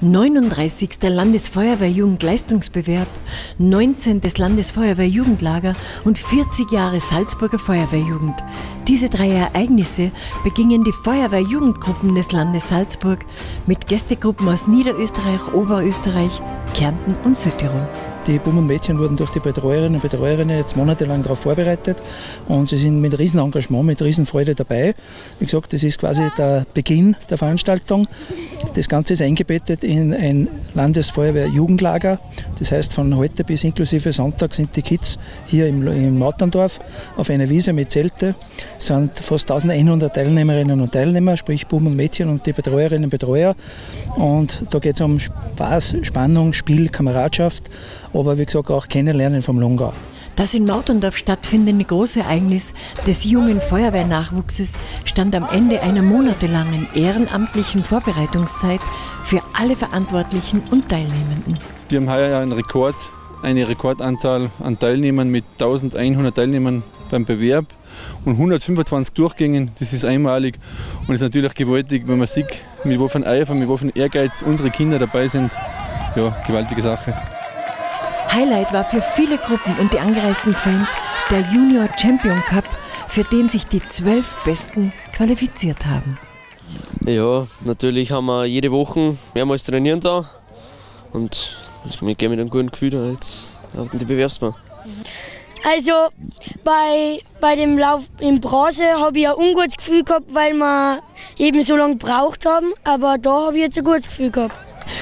39. Landesfeuerwehrjugendleistungsbewerb, 19. Landesfeuerwehrjugendlager und 40 Jahre Salzburger Feuerwehrjugend. Diese drei Ereignisse begingen die Feuerwehrjugendgruppen des Landes Salzburg mit Gästegruppen aus Niederösterreich, Oberösterreich, Kärnten und Südtirol. Die Buben und Mädchen wurden durch die Betreuerinnen und Betreuerinnen jetzt monatelang darauf vorbereitet und sie sind mit Riesenengagement, mit Riesenfreude dabei. Wie gesagt, das ist quasi der Beginn der Veranstaltung. Das Ganze ist eingebettet in ein Landesfeuerwehr-Jugendlager. Das heißt, von heute bis inklusive Sonntag sind die Kids hier im, im Mautendorf auf einer Wiese mit Zelte. Es sind fast 1100 Teilnehmerinnen und Teilnehmer, sprich Buben und Mädchen und die Betreuerinnen und Betreuer. Und da geht es um Spaß, Spannung, Spiel, Kameradschaft aber wie gesagt auch Kennenlernen vom Lungau. Das in Mautendorf stattfindende große Ereignis des jungen Feuerwehrnachwuchses stand am Ende einer monatelangen ehrenamtlichen Vorbereitungszeit für alle Verantwortlichen und Teilnehmenden. Wir haben heuer einen Rekord, eine Rekordanzahl an Teilnehmern mit 1100 Teilnehmern beim Bewerb und 125 Durchgängen. Das ist einmalig und ist natürlich gewaltig, wenn man sieht, mit welchem Eifer, mit welchem Ehrgeiz unsere Kinder dabei sind. Ja, gewaltige Sache. Highlight war für viele Gruppen und die angereisten Fans der Junior Champion Cup, für den sich die zwölf Besten qualifiziert haben. Ja, natürlich haben wir jede Woche mehrmals trainieren da und wir gehen mit einem guten Gefühl da jetzt auf die Bewerbsbahn. Also bei, bei dem Lauf in Bronze habe ich ein ungutes Gefühl gehabt, weil wir eben so lange gebraucht haben, aber da habe ich jetzt ein gutes Gefühl gehabt.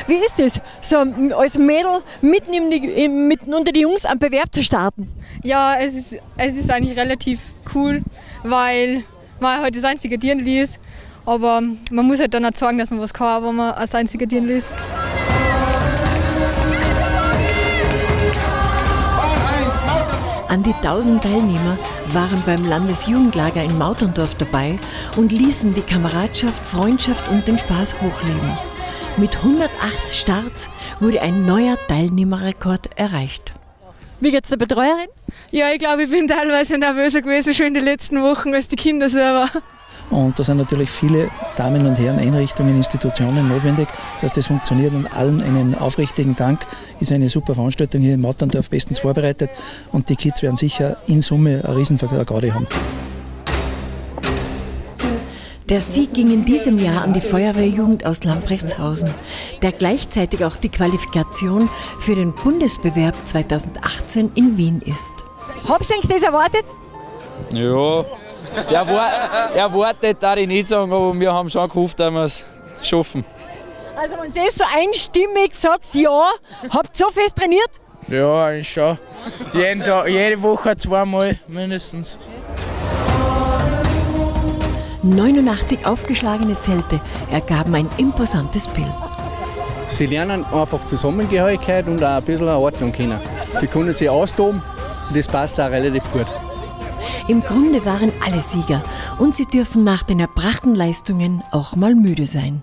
Wie ist es, so als Mädel mitten, im, mitten unter die Jungs am Bewerb zu starten? Ja, es ist, es ist eigentlich relativ cool, weil man halt das einzige Dirndl ist. Aber man muss halt dann auch sagen, dass man was kann, wenn man als einziger Dirndl ist. An die 1000 Teilnehmer waren beim Landesjugendlager in Mauterndorf dabei und ließen die Kameradschaft, Freundschaft und den Spaß hochleben. Mit 108 Starts wurde ein neuer Teilnehmerrekord erreicht. Wie geht's der Betreuerin? Ja, ich glaube, ich bin teilweise nervöser gewesen schon in den letzten Wochen als die Kinder selber. Und da sind natürlich viele Damen und Herren, Einrichtungen, Institutionen notwendig, dass das funktioniert. Und allen einen aufrichtigen Dank. Ist eine super Veranstaltung hier in Matterndorf bestens vorbereitet. Und die Kids werden sicher in Summe eine riesen Garde haben. Der Sieg ging in diesem Jahr an die Feuerwehrjugend aus Lamprechtshausen, der gleichzeitig auch die Qualifikation für den Bundesbewerb 2018 in Wien ist. Habst du das erwartet? Ja, erwartet darf ich nicht sagen, aber wir haben schon gehofft, dass wir es schaffen. Also wenn du so einstimmig sagst, ja, habt ihr so fest trainiert? Ja, eigentlich schon. Jeden Tag, jede Woche zweimal mindestens. 89 aufgeschlagene Zelte ergaben ein imposantes Bild. Sie lernen einfach Zusammengehörigkeit und auch ein bisschen Ordnung kennen. Sie können sich austoben und das passt auch relativ gut. Im Grunde waren alle Sieger und sie dürfen nach den erbrachten Leistungen auch mal müde sein.